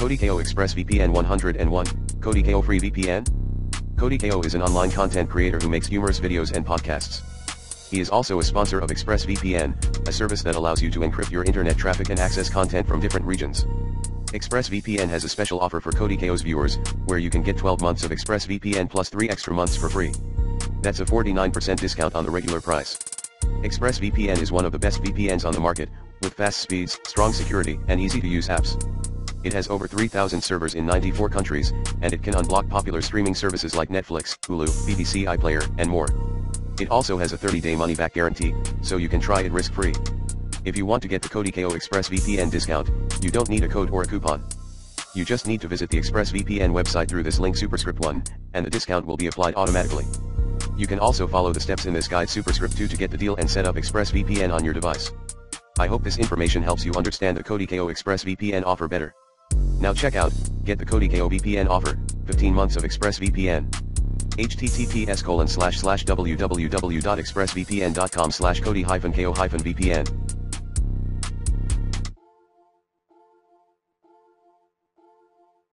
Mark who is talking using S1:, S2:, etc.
S1: Cody Ko ExpressVPN 101, Cody Ko Free VPN? Cody Ko is an online content creator who makes humorous videos and podcasts. He is also a sponsor of ExpressVPN, a service that allows you to encrypt your internet traffic and access content from different regions. ExpressVPN has a special offer for Cody Ko's viewers, where you can get 12 months of ExpressVPN plus 3 extra months for free. That's a 49% discount on the regular price. ExpressVPN is one of the best VPNs on the market, with fast speeds, strong security, and easy-to-use apps. It has over 3,000 servers in 94 countries, and it can unblock popular streaming services like Netflix, Hulu, BBC iPlayer, and more. It also has a 30-day money-back guarantee, so you can try it risk-free. If you want to get the Cody Ko Express VPN discount, you don't need a code or a coupon. You just need to visit the ExpressVPN website through this link Superscript 1, and the discount will be applied automatically. You can also follow the steps in this guide Superscript 2 to get the deal and set up ExpressVPN on your device. I hope this information helps you understand the Cody Ko Express VPN offer better. Now check out, get the Cody Ko VPN offer, 15 months of ExpressVPN. https colon slash slash www.expressvpn.com slash cody-ko-vpn